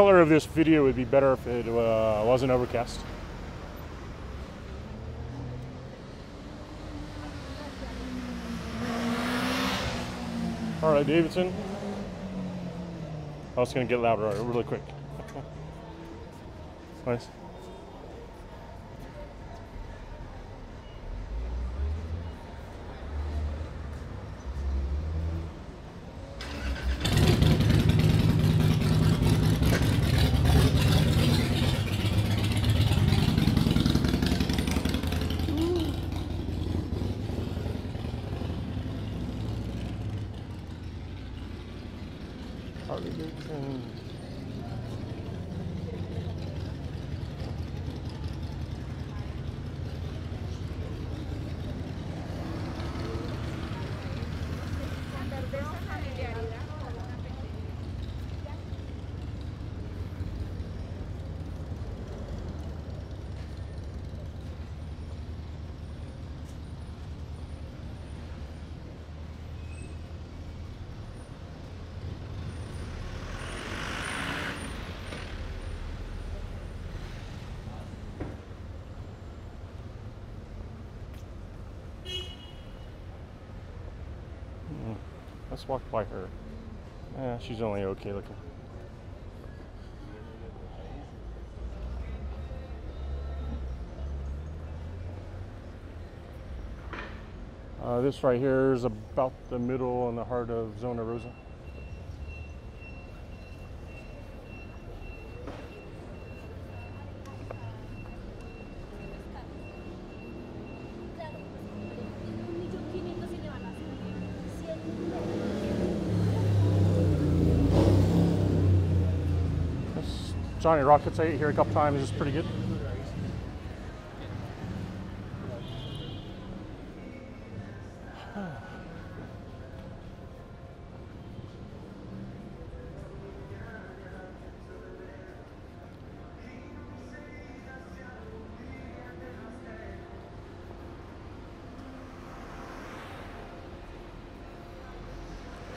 Color of this video would be better if it uh, wasn't overcast. All right, Davidson. I was gonna get louder really quick. nice. Harley Davidson. Let's walk by her. Yeah, she's only okay looking. Uh, this right here is about the middle and the heart of Zona Rosa. This Johnny Rockets ate here a couple times. It's pretty good.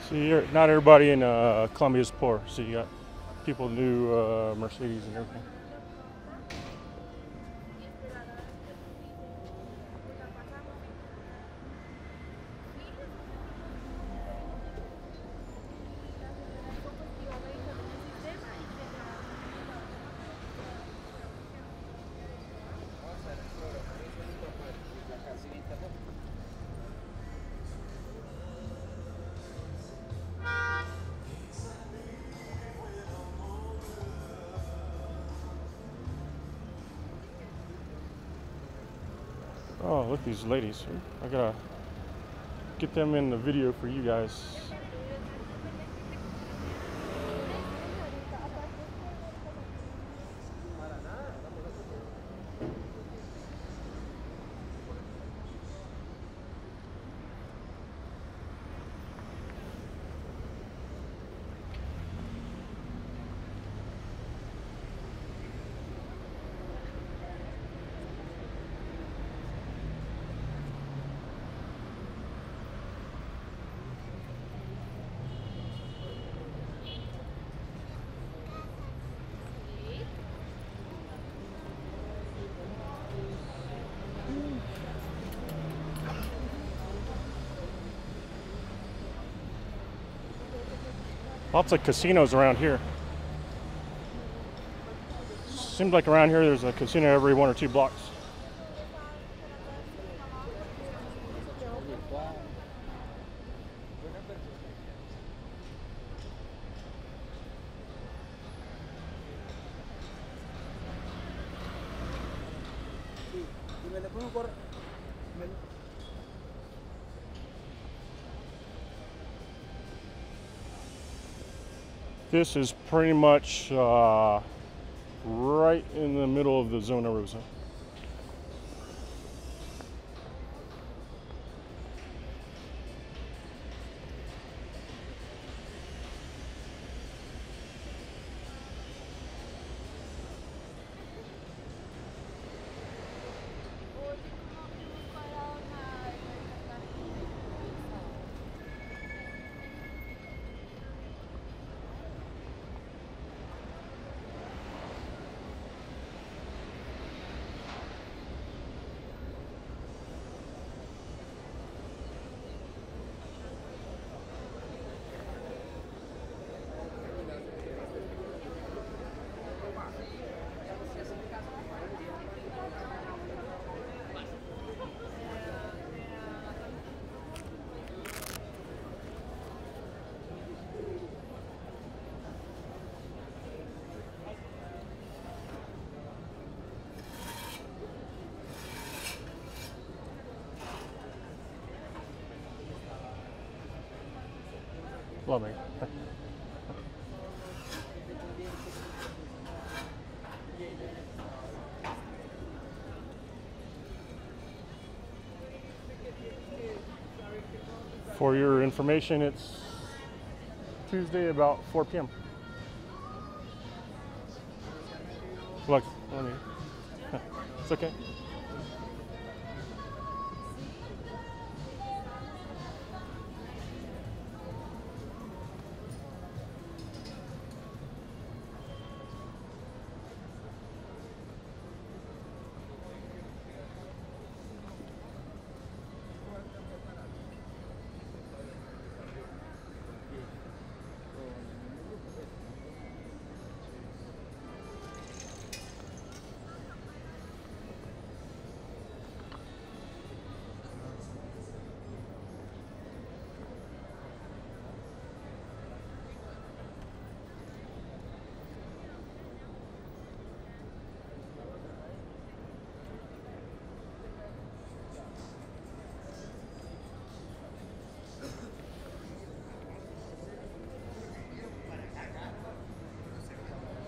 See, you're- not everybody in uh, Colombia is poor. So you got people new uh, Mercedes and everything. Oh, look these ladies. I gotta get them in the video for you guys. Lots of casinos around here. Seems like around here there's a casino every one or two blocks. This is pretty much uh, right in the middle of the Zona Rosa. Love me. For your information, it's Tuesday about 4 p.m. Look, let me. It's okay.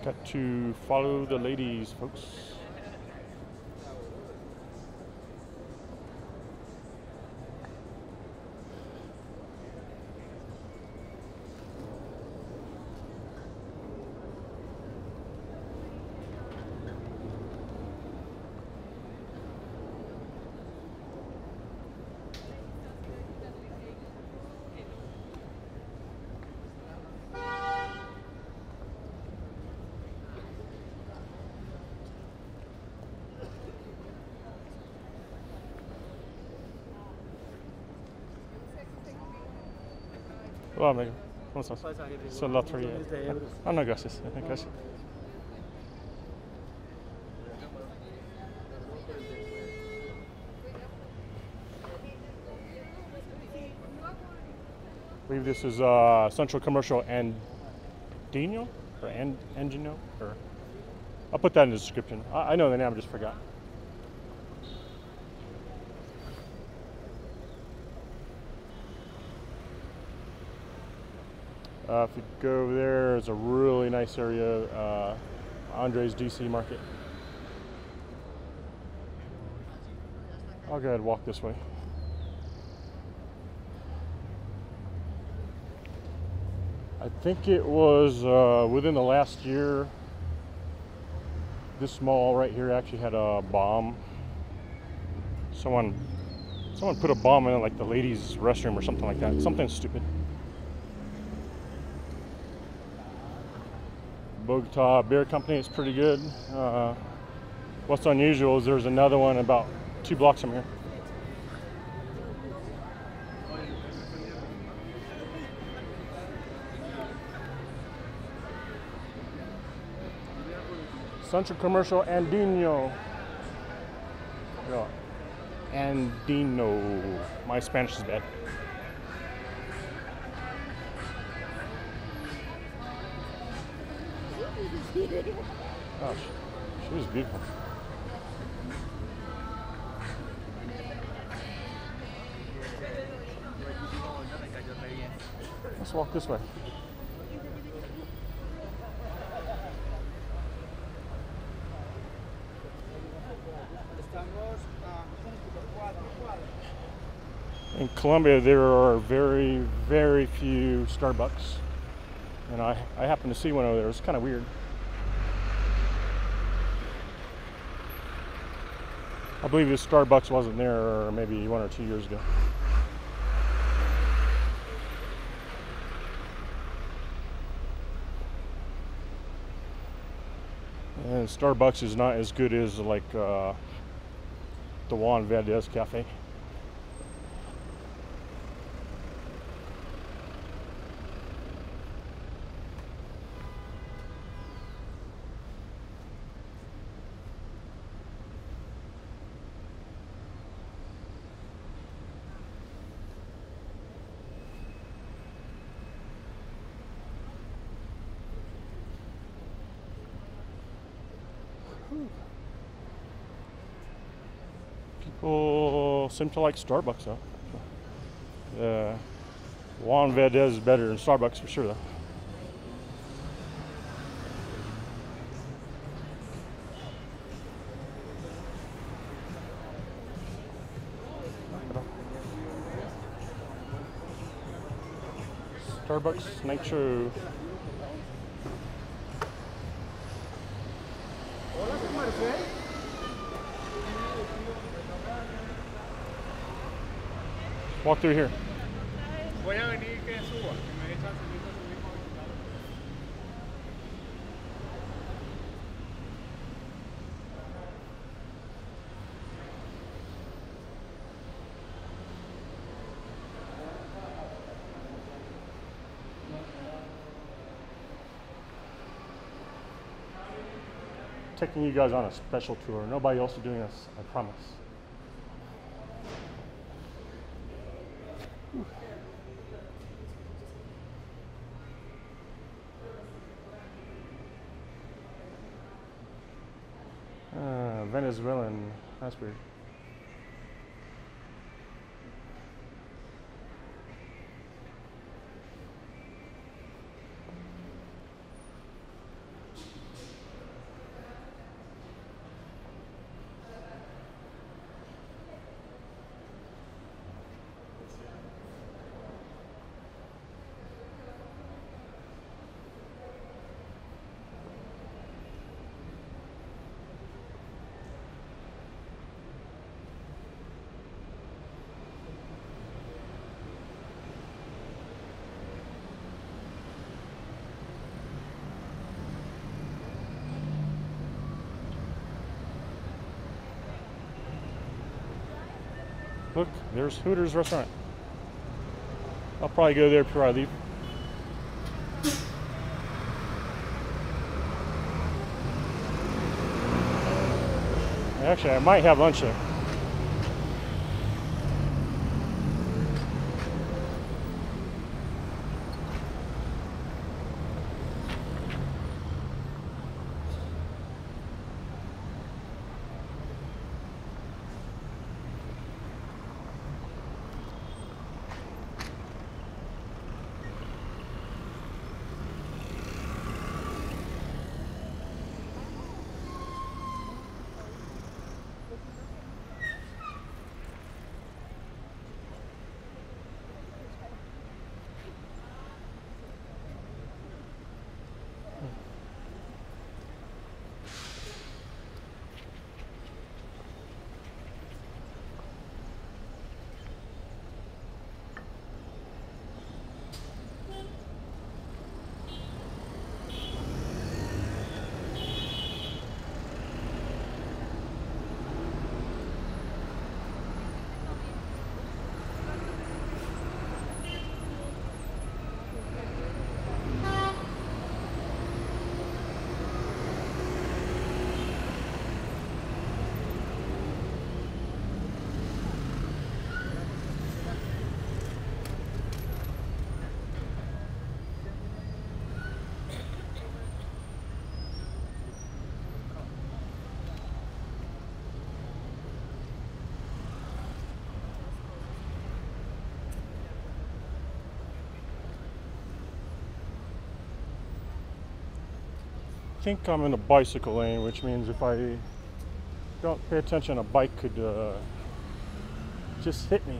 Got to follow the ladies, folks. Olá, amigo. Como estás? Sou Lottery. Ah, não, graças. Graças. I believe this is uh, Central Commercial and Dino or and Engino or I'll put that in the description. I, I know the name, I just forgot. Uh, if you go over there, it's a really nice area, uh, Andre's DC Market. I'll go ahead and walk this way. I think it was uh, within the last year, this mall right here actually had a bomb. Someone, someone put a bomb in like the ladies' restroom or something like that. Something stupid. Bogota Beer Company is pretty good. Uh, what's unusual is there's another one about two blocks from here. Central Commercial Andino. Yeah. Andino. My Spanish is bad. Oh, she, she was beautiful. Let's walk this way. In Colombia, there are very, very few Starbucks. And I, I happened to see one over there. It was kind of weird. I believe this Starbucks wasn't there maybe one or two years ago. And Starbucks is not as good as like uh, the Juan Valdez Cafe. People seem to like Starbucks though. Uh, Juan Valdez is better than Starbucks for sure, though. Starbucks Nitro. Walk through here. Taking you guys on a special tour. Nobody else is doing this, I promise. Uh, Venezuelan. That's weird. Look, there's Hooters restaurant. I'll probably go there before I leave. Actually, I might have lunch there. Think I'm in a bicycle lane, which means if I don't pay attention, a bike could uh, just hit me.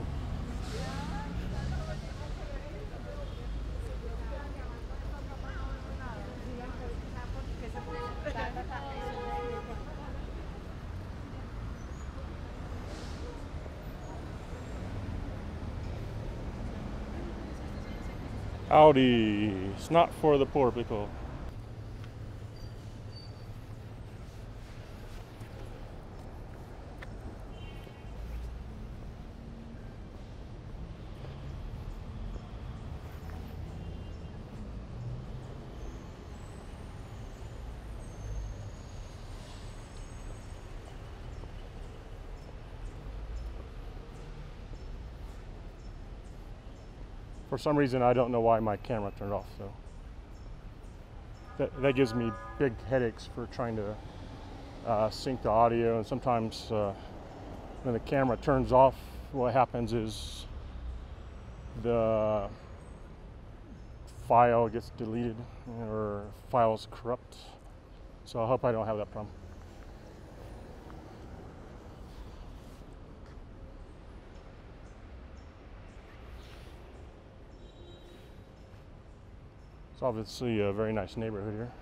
Audi. It's not for the poor people. For some reason, I don't know why my camera turned off. So that, that gives me big headaches for trying to uh, sync the audio. And sometimes uh, when the camera turns off, what happens is the file gets deleted or files corrupt. So I hope I don't have that problem. It's obviously a very nice neighborhood here.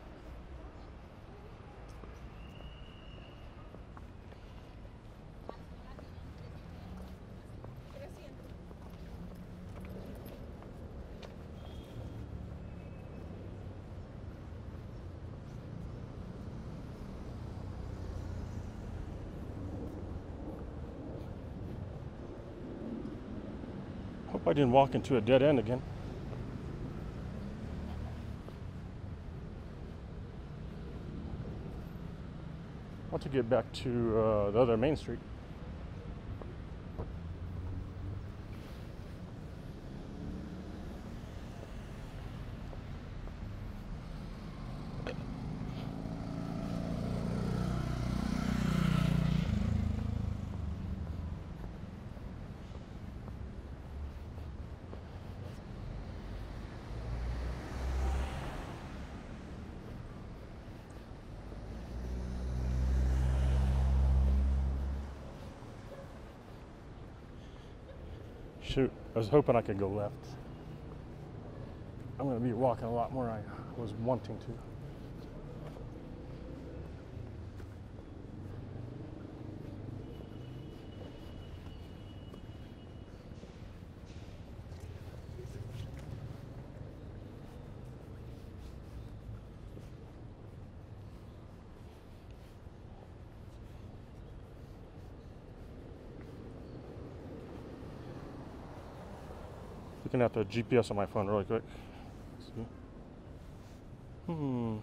Hope I didn't walk into a dead end again. To get back to uh, the other main street. Shoot, I was hoping I could go left. I'm going to be walking a lot more than I was wanting to. Looking at the GPS on my phone really quick. See? Hmm.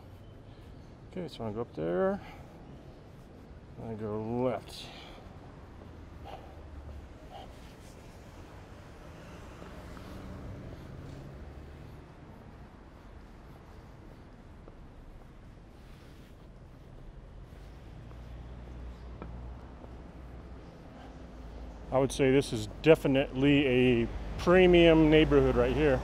Okay, so I'm gonna go up there. I go left. I would say this is definitely a premium neighborhood right here.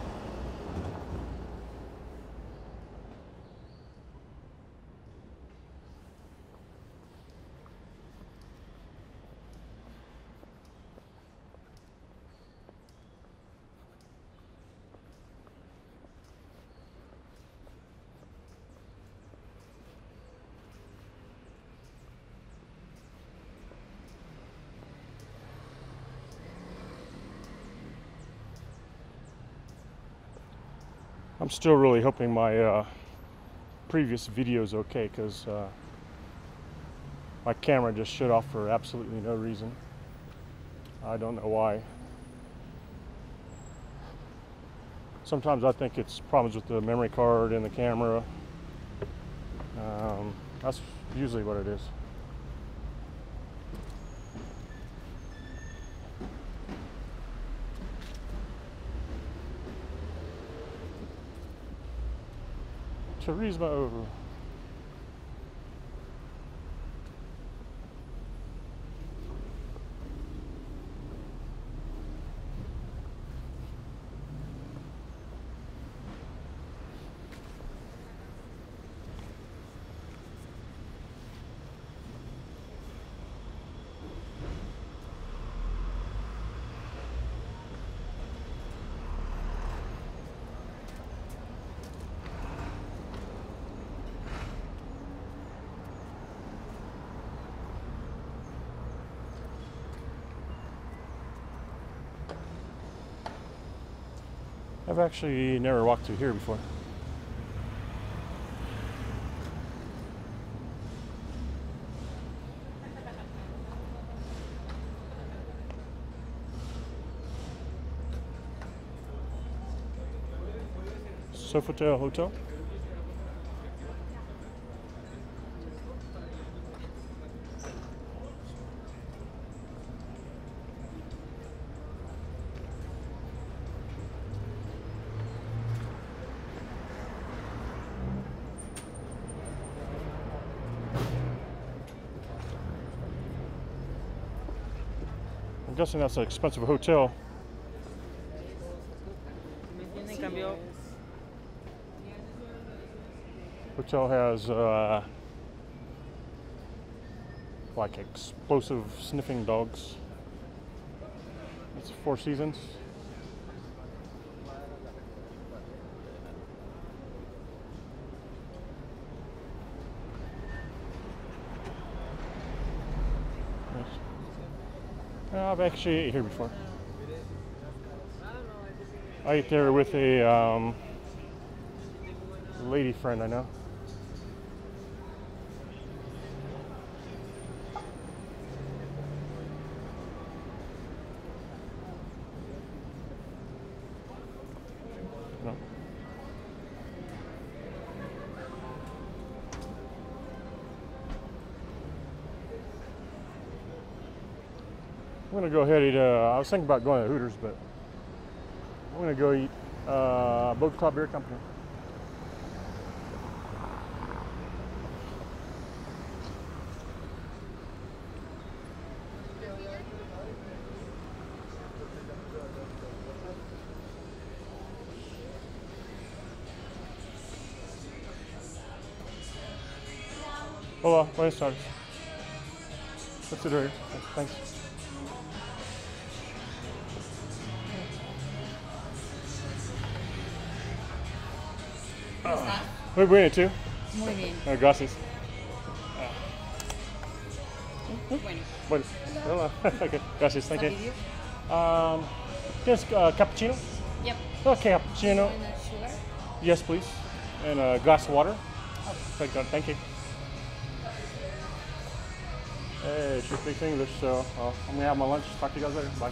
I'm still really hoping my uh, previous video is okay because uh, my camera just shut off for absolutely no reason. I don't know why. Sometimes I think it's problems with the memory card in the camera. Um, that's usually what it is. Turismo over. I've actually never walked through here before. Sofitel Hotel. guessing that's an expensive hotel. Hotel has uh, like explosive sniffing dogs. It's Four Seasons. I've actually ate here before. I ate there with a um, lady friend I know. Gonna go ahead and eat. Uh, I was thinking about going to Hooters, but I'm gonna go eat uh, Bogota Beer Company. Let's sit here. Thanks. Muy bien, ¿tú? Muy bien. Ah, gracias. Bueno, Bueno, hola. okay, gracias, thank you. Um, just uh, cappuccino? Yep. Okay, cappuccino. And uh, sugar? Yes, please. And a glass of water. Thank you. Thank you. Hey, she speaks English, so uh, I'm gonna have my lunch. Talk to you guys later. Bye.